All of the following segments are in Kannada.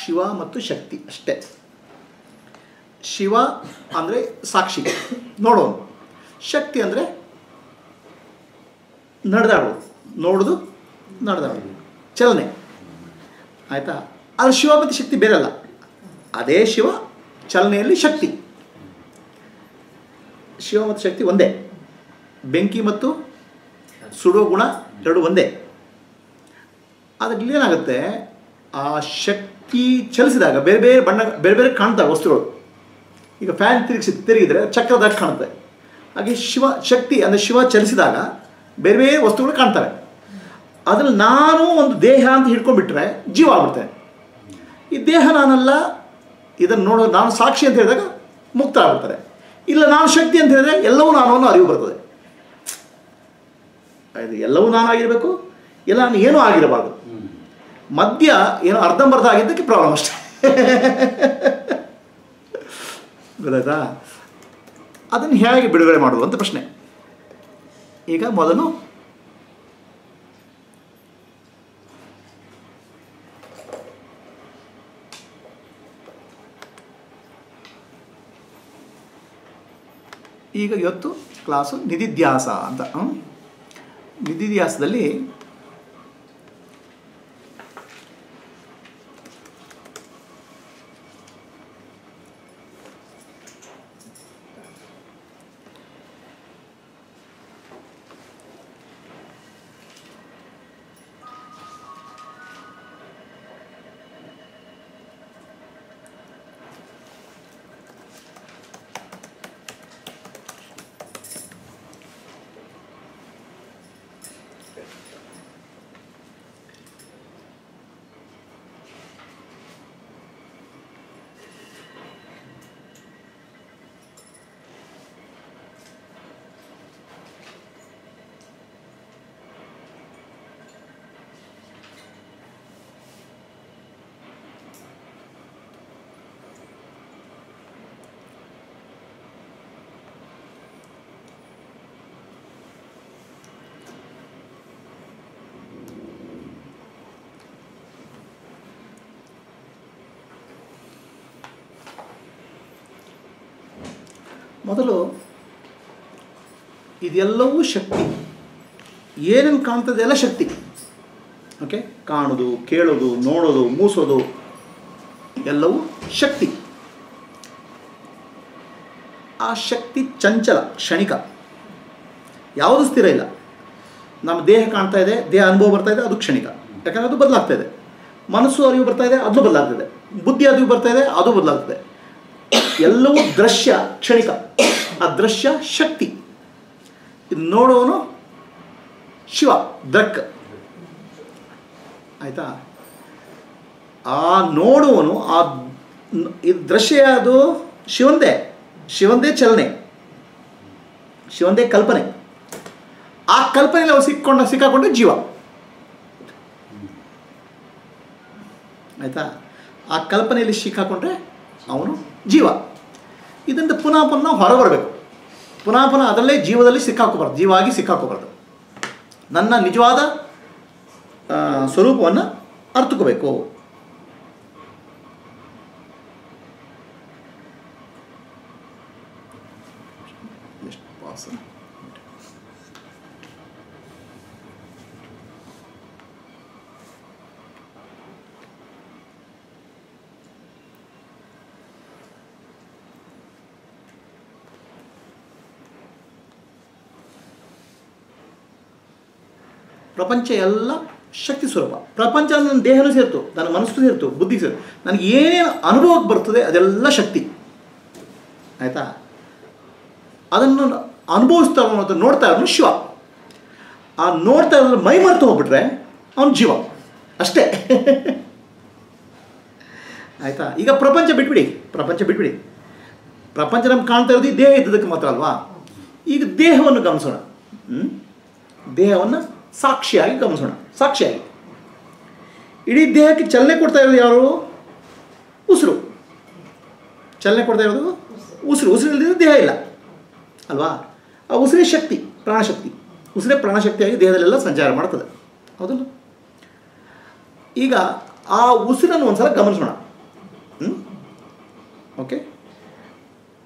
ಶಿವ ಮತ್ತು ಶಕ್ತಿ ಅಷ್ಟೇ. ಶಿವ ಅಂದರೆ ಸಾಕ್ಷಿ. ನೋಡೋನು ಶಕ್ತಿ ಅಂದರೆ ನಡೆದಾಡೋದು ನೋಡೋದು ನಡೆದಾಡೋದು ಚಲನೆ. ಆಯಿತಾ? ಆದರೆ ಶಿವ ಮತ್ತು ಶಕ್ತಿ ಬೇರೆಲ್ಲ ಅದೇ ಶಿವ, ಚಲನೆಯಲ್ಲಿ ಶಕ್ತಿ. ಶಿವ ಮತ್ತು ಶಕ್ತಿ ಒಂದೇ. ಬೆಂಕಿ ಮತ್ತು ಸುಡೋ ಗುಣ ಎರಡು ಒಂದೇ. ಅದರಲ್ಲಿ ಏನಾಗುತ್ತೆ ಆ ಶಕ್ತಿ ಚಲಿಸಿದಾಗ ಬೇರೆ ಬೇರೆ ಬಣ್ಣ, ಬೇರೆ ಬೇರೆ ಕಾಣ್ತವೆ ವಸ್ತುಗಳು. ಈಗ ಫ್ಯಾನ್ ತಿರುಗಿಸಿ, ತಿರುಗಿದ್ರೆ ಚಕ್ರದಾಗ ಕಾಣುತ್ತೆ. ಹಾಗೆ ಶಿವ ಶಕ್ತಿ ಅಂದರೆ ಶಿವ ಚಲಿಸಿದಾಗ ಬೇರೆ ಬೇರೆ ವಸ್ತುಗಳು ಕಾಣ್ತವೆ. ಅದರಲ್ಲಿ ನಾನು ಒಂದು ದೇಹ ಅಂತ ಹಿಡ್ಕೊಂಡ್ಬಿಟ್ರೆ ಜೀವ ಆಗ್ಬಿಡ್ತೆ ಈ ದೇಹ ನಾನಲ್ಲ, ಇದನ್ನು ನೋಡೋ ನಾನು ಸಾಕ್ಷಿ ಅಂತ ಹೇಳಿದಾಗ ಮುಕ್ತ ಆಗ್ಬಿಡ್ತಾರೆ. ಇಲ್ಲ ನಾನು ಶಕ್ತಿ ಅಂತ ಹೇಳಿದ್ರೆ ಎಲ್ಲವೂ ನಾನು ಅನ್ನೋ ಅರಿವು ಬರ್ತದೆ. ಎಲ್ಲವೂ ನಾನು ಆಗಿರಬೇಕು ಇಲ್ಲ ನಾನು ಏನೂ ಆಗಿರಬಾರ್ದು. ಮಧ್ಯ ಏನೋ ಅರ್ಧಂಬರ್ಧ ಆಗಿದ್ದಕ್ಕೆ ಪ್ರಾಬ್ಲಮ್ ಅಷ್ಟೇ. ಗೊತ್ತಾಯ್ತಾ? ಅದನ್ನು ಹೇಗೆ ಬಿಡುಗಡೆ ಮಾಡೋದು ಅಂತ ಪ್ರಶ್ನೆ. ಈಗ ಮೊದಲು ಈಗ ಇವತ್ತು ಕ್ಲಾಸು ನಿಧಿಧ್ಯಾಸ ಅಂತ ನಿಧಿಧ್ಯಾಸದಲ್ಲಿ ಮೊದಲು ಇದೆಲ್ಲವೂ ಶಕ್ತಿ. ಏನೇನು ಕಾಣ್ತದೆ ಎಲ್ಲ ಶಕ್ತಿ. ಓಕೆ ಕಾಣೋದು, ಕೇಳೋದು, ನೋಡೋದು, ಮೂಸೋದು, ಎಲ್ಲವೂ ಶಕ್ತಿ. ಆ ಶಕ್ತಿ ಚಂಚಲ, ಕ್ಷಣಿಕ. ಯಾವುದು ಸ್ಥಿರ ಇಲ್ಲ. ನಮ್ಮ ದೇಹ ಕಾಣ್ತಾ ಇದೆ, ದೇಹ ಅನುಭವ ಬರ್ತಾ ಇದೆ, ಅದು ಕ್ಷಣಿಕ. ಯಾಕಂದರೆ ಅದು ಬದಲಾಗ್ತಾ ಇದೆ. ಮನಸ್ಸು ಅರಿವು ಬರ್ತಾ ಇದೆ, ಅದು ಬದಲಾಗ್ತದೆ ಬುದ್ಧಿ ಅರಿವು ಬರ್ತಾ ಇದೆ, ಅದು ಬದಲಾಗ್ತದೆ ಎಲ್ಲವೂ ದೃಶ್ಯ, ಕ್ಷಣಿಕ. ಆ ದೃಶ್ಯ ಶಕ್ತಿ. ಇದು ನೋಡೋನು ಶಿವ ದಕ್ ಆಯ್ತಾ? ಆ ನೋಡುವನು, ಆ ದೃಶ್ಯ ಅದು ಶಿವಂದೇ. ಶಿವಂದೇ ಚಲನೆ. ಶಿವಂದೇ ಕಲ್ಪನೆ. ಆ ಕಲ್ಪನೆಯಲ್ಲಿ ಅವ್ರು ಸಿಕ್ಕೊಂಡ, ಸಿಕ್ಕಾಕೊಂಡ ಜೀವ. ಆಯ್ತಾ? ಆ ಕಲ್ಪನೆಯಲ್ಲಿ ಸಿಕ್ಕಾಕೊಂಡ್ರೆ ಅವನು ಜೀವ. ಇದರಿಂದ ಪುನಃ ಪುನಃ ಹೊರ ಬರಬೇಕು. ಪುನಃ ಪುನಃ ಅದರಲ್ಲೇ ಜೀವದಲ್ಲಿ ಸಿಕ್ಕಾಕೋಬಾರ್ದು. ಜೀವಾಗಿ ಸಿಕ್ಕಾಕೋಬಾರ್ದು. ನನ್ನ ನಿಜವಾದ ಸ್ವರೂಪವನ್ನು ಅರ್ಥಕೋಬೇಕು. ಪ್ರಪಂಚ ಎಲ್ಲ ಶಕ್ತಿ ಸ್ವರೂಪ. ಪ್ರಪಂಚ ನನ್ನ ದೇಹನೂ ಸೇರ್ತು ನನ್ನ ಮನಸ್ಸು ಸೇರ್ತು, ಬುದ್ಧಿ ಸೇರ್ತು. ನನಗೆ ಏನೇನು ಅನುಭವಕ್ಕೆ ಬರ್ತದೆ ಅದೆಲ್ಲ ಶಕ್ತಿ. ಆಯಿತಾ? ಅದನ್ನು ಅನುಭವಿಸ್ತಾ ಅನ್ನೋದು ನೋಡ್ತಾ ಇರೋನು ಶಿವ. ಆ ನೋಡ್ತಾ ಇರೋದ್ರ ಮೈ ಮರೆತು ಹೋಗ್ಬಿಟ್ರೆ ಅವನು ಜೀವ. ಅಷ್ಟೇ. ಆಯಿತಾ? ಈಗ ಪ್ರಪಂಚ ಬಿಟ್ಬಿಡಿ. ಪ್ರಪಂಚ ಬಿಟ್ಬಿಡಿ. ಪ್ರಪಂಚ ನಮ್ಗೆ ಕಾಣ್ತಾ ಇರೋದು ದೇಹ ಇದ್ದದಕ್ಕೆ ಮಾತ್ರ ಅಲ್ವಾ? ಈಗ ದೇಹವನ್ನು ಗಮನಿಸೋಣ? ದೇಹವನ್ನು ಸಾಕ್ಷಿಯಾಗಿ ಗಮನಿಸೋಣ. ಸಾಕ್ಷಿಯಾಗಿ. ಇಡೀ ದೇಹಕ್ಕೆ ಚಲನೆ ಕೊಡ್ತಾ ಇರೋದು ಯಾರು? ಉಸಿರು. ಚಲನೆ ಕೊಡ್ತಾ ಇರೋದು ಉಸಿರು. ಉಸಿರು ಇಲ್ಲದಿದ್ರೆ ದೇಹ ಇಲ್ಲ. ಅಲ್ವಾ? ಆ ಉಸಿರೇ ಶಕ್ತಿ, ಪ್ರಾಣಶಕ್ತಿ. ಉಸಿರೇ ಪ್ರಾಣಶಕ್ತಿಯಾಗಿ ದೇಹದಲ್ಲೆಲ್ಲ ಸಂಚಾರ ಮಾಡ್ತದೆ. ಹೌದಲ್ಲ? ಈಗ ಆ ಉಸಿರನ್ನು ಒಂದ್ಸಲ ಗಮನಿಸೋಣ. ಓಕೆ.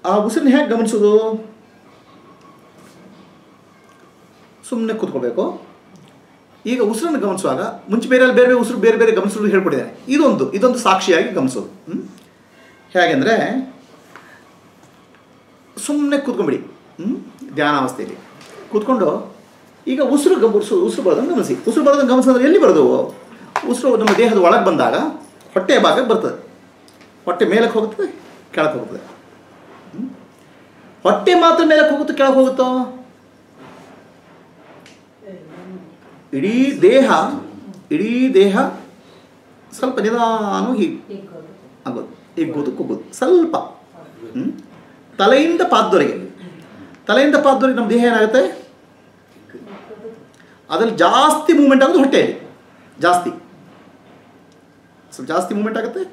ಆ ಉಸಿರನ್ನ ಹೇಗೆ ಗಮನಿಸೋದು? ಸುಮ್ಮನೆ ಕೂತ್ಕೋಬೇಕು ಈಗ ಉಸಿರನ್ನು ಗಮನಿಸುವಾಗ, ಮುಂಚೆ ಬೇರೆ ಬೇರೆ ಬೇರೆ ಉಸಿರು, ಬೇರೆ ಬೇರೆ ಗಮನಿಸೋದು ಹೇಳ್ಕೊಟ್ಟಿದ್ದಾರೆ. ಇದೊಂದು ಇದೊಂದು ಸಾಕ್ಷಿಯಾಗಿ ಗಮನಿಸೋದು? ಹೇಗೆಂದರೆ ಸುಮ್ಮನೆ ಕೂತ್ಕೊಂಬಿಡಿ. ಹ್ಞೂ ಧ್ಯಾನಾವಸ್ಥೆಯಲ್ಲಿ. ಕೂತ್ಕೊಂಡು, ಈಗ ಉಸಿರು ಗಮ ಉಸಿರು ಬರೋದನ್ನು ಗಮನಿಸಿ. ಉಸಿರು ಬರೋದನ್ನು ಗಮನಿಸಿದ್ರೆ ಎಲ್ಲಿ ಬರೋದು? ಉಸಿರು ನಮ್ಮ ದೇಹದ ಒಳಗೆ ಬಂದಾಗ ಹೊಟ್ಟೆಯ ಭಾಗಕ್ಕೆ ಬರ್ತದೆ. ಹೊಟ್ಟೆ ಮೇಲಕ್ಕೆ ಹೋಗುತ್ತದೆ ಕೆಳಕ್ಕೆ ಹೋಗ್ತದೆ ಹೊಟ್ಟೆ ಮಾತ್ರ ಮೇಲಕ್ಕೆ ಹೋಗುತ್ತೆ, ಕೆಳಗೆ ಹೋಗುತ್ತೋ? ಇಡೀ ದೇಹ ಇಡೀ ದೇಹ ಸ್ವಲ್ಪ ನಿಧಾನ ಆಗೋದು ಹಿಗ್ಗೋದು ಕುಗ್ಗೋದು, ಸ್ವಲ್ಪ? ತಲೆಯಿಂದ ಪಾದದವರೆಗೆ. ತಲೆಯಿಂದ ಪಾದದವರೆಗೆ ನಮ್ಮ ದೇಹ ಏನಾಗುತ್ತೆ? ಅದರಲ್ಲಿ ಜಾಸ್ತಿ ಮೂಮೆಂಟ್ ಆಗೋದು ಹೊಟ್ಟೆಯಲ್ಲಿ. ಜಾಸ್ತಿ. ಸ್ವಲ್ಪ ಜಾಸ್ತಿ ಮೂಮೆಂಟ್ ಆಗುತ್ತೆ.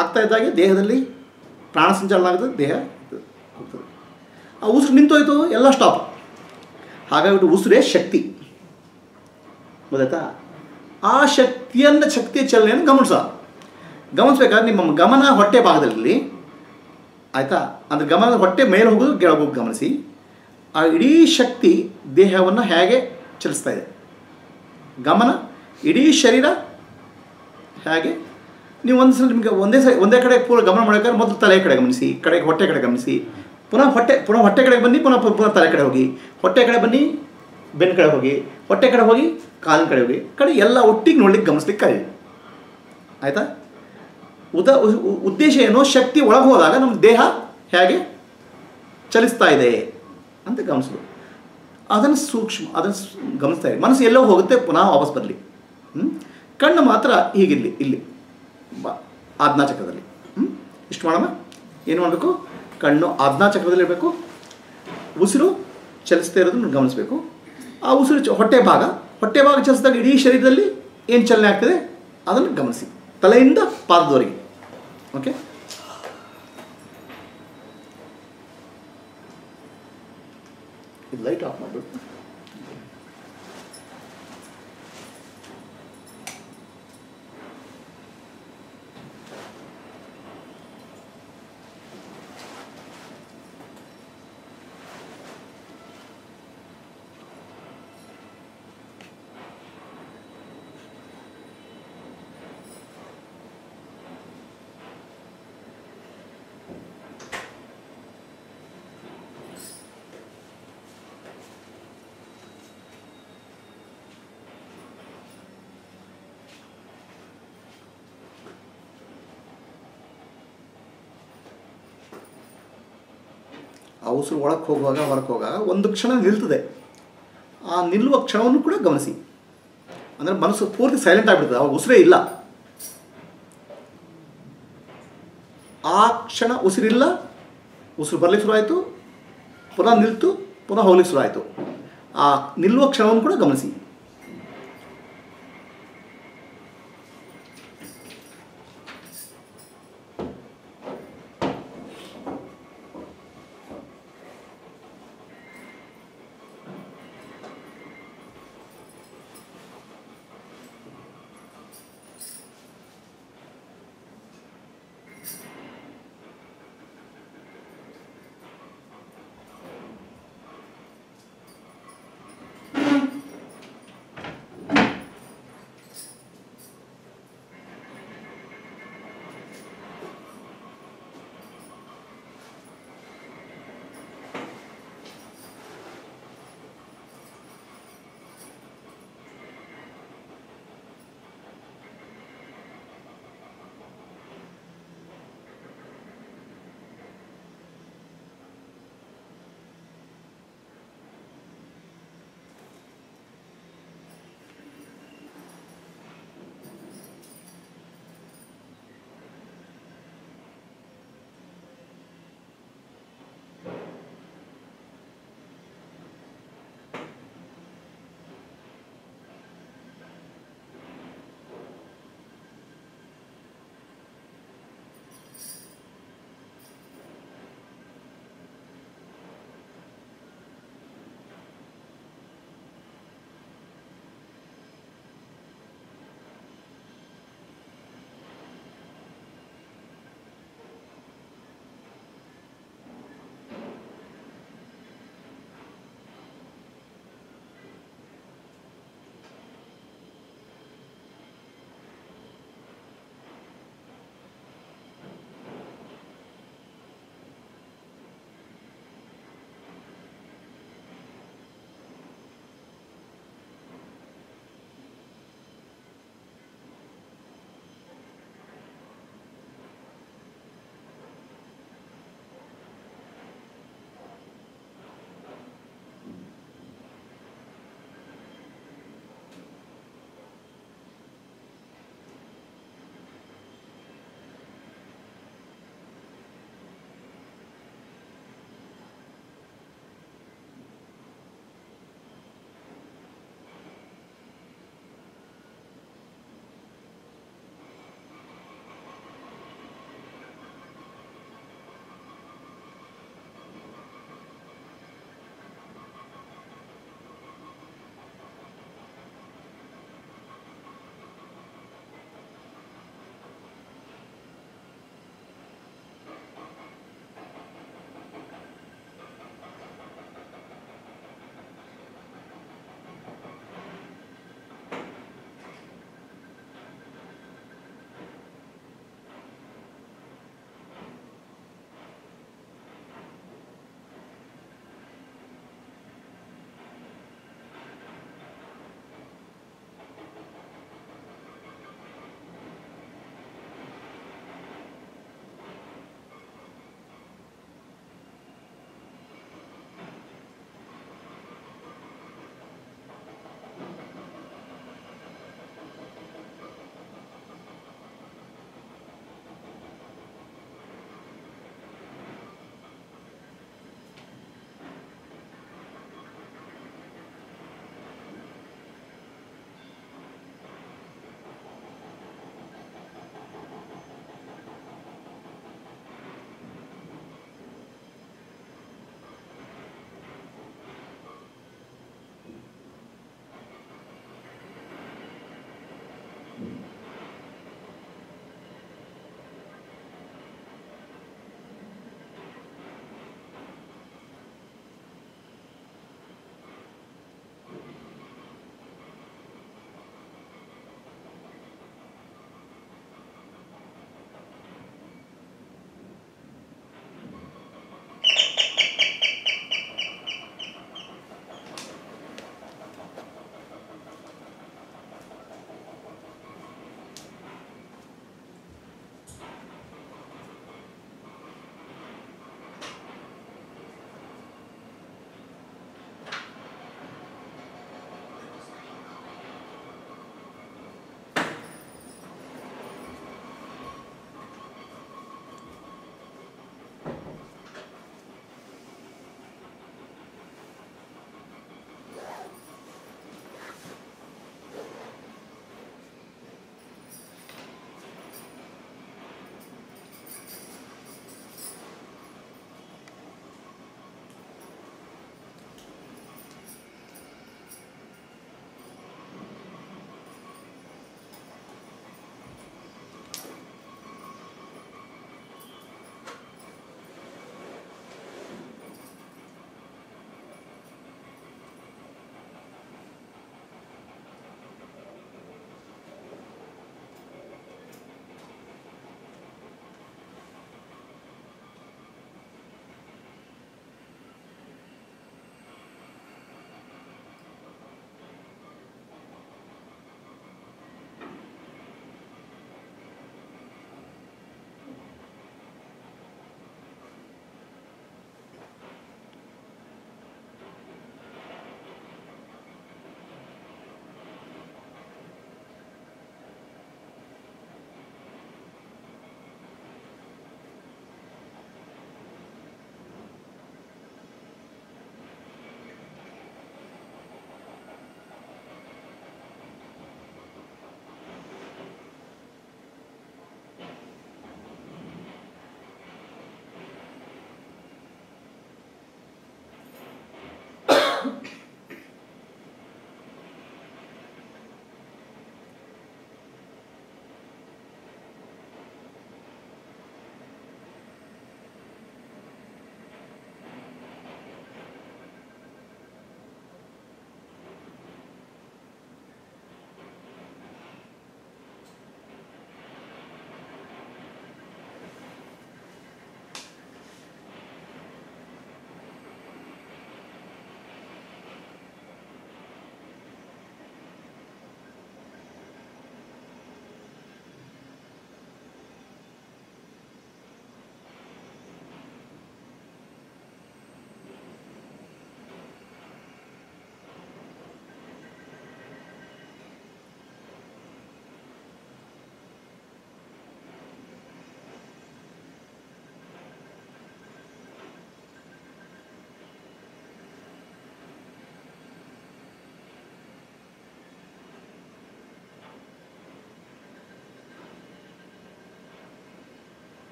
ಆಗ್ತಾ ಇದ್ದಾಗೆ ದೇಹದಲ್ಲಿ ಪ್ರಾಣ ಸಂಚಾರ ಆಗುತ್ತೆ ದೇಹ ಆ ಉಸಿರು ನಿಂತೋಯ್ತು, ಎಲ್ಲ ಸ್ಟಾಪ್ ಹಾಗಾಗಿ ಉಸಿರೇ ಶಕ್ತಿ. ಗೊತ್ತಾಯ್ತಾ ಆ ಶಕ್ತಿಯನ್ನು ಶಕ್ತಿಯ ಚಲನೆಯನ್ನು ಗಮನಿಸ. ಗಮನಿಸ್ಬೇಕಾದ್ರೆ ನಿಮ್ಮ ಗಮನ ಹೊಟ್ಟೆ ಭಾಗದಲ್ಲಿ, ಆಯಿತಾ? ಅಂದರೆ ಗಮನ ಹೊಟ್ಟೆ ಮೇಲೆ ಹೋಗೋದು ಕೆಳಗೋಗಿ ಗಮನಿಸಿ. ಆ ಇಡೀ ಶಕ್ತಿ ದೇಹವನ್ನು ಹೇಗೆ ಚಲಿಸ್ತಾ ಇದೆ? ಗಮನ, ಇಡೀ ಶರೀರ ಹೇಗೆ? ನೀವು ಒಂದು ಸಲ ನಿಮಗೆ ಒಂದೇ ಸಲ, ಒಂದೇ ಕಡೆ ಪೂರ ಗಮನ ಮಾಡಬೇಕಾದ್ರೆ ಮೊದಲು ತಲೆ ಕಡೆ ಗಮನಿಸಿ, ಕಡೆಗೆ ಹೊಟ್ಟೆ ಕಡೆ ಗಮನಿಸಿ. ಪುನಃ ಹೊಟ್ಟೆ ಪುನಃ ಹೊಟ್ಟೆ ಕಡೆಗೆ ಬನ್ನಿ, ಪುನಃ ಪುನಃ ತಲೆ ಕಡೆ ಹೋಗಿ. ಹೊಟ್ಟೆ ಕಡೆ ಬನ್ನಿ ಬೆನ್ನ ಕಡೆ ಹೋಗಿ, ಹೊಟ್ಟೆ ಕಡೆ ಹೋಗಿ, ಕಾಲಿನ ಕಡೆ ಹೋಗಿ, ಕಡೆ ಎಲ್ಲ ಒಟ್ಟಿಗೆ ನೋಡ್ಲಿಕ್ಕೆ ಗಮನಿಸ್ಲಿಕ್ಕೆ ಕಲಿ ಆಯಿತಾ? ಉದ ಉದ್ದೇಶ ಏನು ಶಕ್ತಿ ಒಳಗೆ ಹೋದಾಗ ನಮ್ಮ ದೇಹ ಹೇಗೆ ಚಲಿಸ್ತಾ ಇದೆ ಅಂತ ಗಮನಿಸೋದು ಅದನ್ನು ಸೂಕ್ಷ್ಮ, ಅದನ್ನು ಗಮನಿಸ್ತಾ ಇದೆ ಮನಸ್ಸು ಎಲ್ಲೋ ಹೋಗುತ್ತೆ, ಪುನಃ ವಾಪಸ್ ಬರಲಿ. ಕಣ್ಣು ಮಾತ್ರ ಹೀಗಿರಲಿ, ಇಲ್ಲಿ. ಬ ಆಜ್ಞಾಚಕ್ರದಲ್ಲಿ ಹ್ಞೂ ಇಷ್ಟು ಮಾಡೋಣ. ಏನು ಮಾಡಬೇಕು? ಕಣ್ಣು ಆಜ್ಞಾಚಕ್ರದಲ್ಲಿ ಇರಬೇಕು ಉಸಿರು ಚಲಿಸ್ತಾ ಇರೋದನ್ನು ಗಮನಿಸಬೇಕು. ಆ ಉಸಿರು ಹೊಟ್ಟೆ ಭಾಗ. ಹೊಟ್ಟೆ ಭಾಗ ಚಲಿಸಿದಾಗ ಇಡೀ ಶರೀರದಲ್ಲಿ ಏನು ಚಲನೆ ಆಗ್ತದೆ? ಅದನ್ನು ಗಮನಿಸಿ. ತಲೆಯಿಂದ ಪಾದದವರೆಗೆ. ಓಕೆ ಇದು ಲೈಟ್ ಆಫ್ ಮಾಡಬೇಕು ಆ ಉಸಿರು ಒಳಕ್ಕೆ ಹೋಗುವಾಗ ಹೊರಕ್ಕೆ ಹೋಗುವಾಗ ಒಂದು ಕ್ಷಣ ನಿಲ್ತದೆ. ಆ ನಿಲ್ಲುವ ಕ್ಷಣವನ್ನು ಕೂಡ ಗಮನಿಸಿ. ಅಂದರೆ ಮನಸ್ಸು ಪೂರ್ತಿ ಸೈಲೆಂಟ್ ಆಗಿಬಿಡ್ತದೆ, ಅವಾಗ ಉಸಿರೇ ಇಲ್ಲ. ಆ ಕ್ಷಣ ಉಸಿರಿಲ್ಲ, ಉಸಿರು ಬರಲಿಕ್ಕೆ ಶುರು ಆಯಿತು ಪುನಃ ನಿಲ್ತು, ಪುನಃ ಹೋಗ್ಲಿಕ್ಕೆ ಶುರು ಆಯಿತು ಆ ನಿಲ್ಲುವ ಕ್ಷಣವನ್ನು ಕೂಡ ಗಮನಿಸಿ.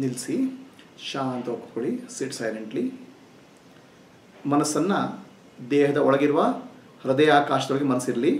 ನಿಲ್ಲಿಸಿ ಶಾಂತ ಒಪ್ಕೊಳ್ಳಿ ಸಿಟ್ ಸೈಲೆಂಟ್ಲಿ ಮನಸ್ಸನ್ನು ದೇಹದ ಒಳಗಿರುವ ಹೃದಯ ಆಕಾಶದೊಳಗೆ ಮನಸ್ಸಿರಲಿ.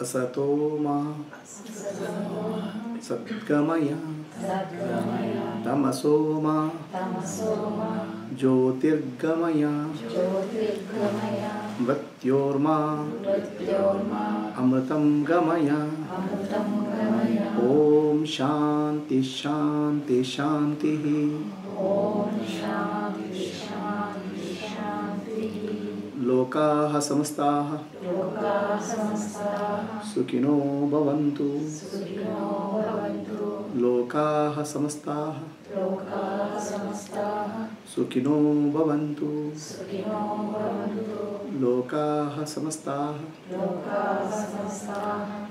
असतो मा। सद्गमय। तमसो मा। ज्योतिर्गमय। मृत्योर्मा। अमृतं गमय। ॐ शान्ति शान्ति शान्तिः। लोकाः समस्ताः। सुखिनो भवन्तु। लोकाः समस्ताः। सुखिनो भवन्तु। लोकाः समस्ताः।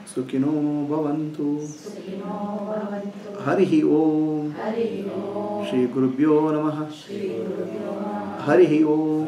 सुखिनो भवन्तु। हरिः ॐ श्रीगुरुभ्यो नमः। हरिः ॐ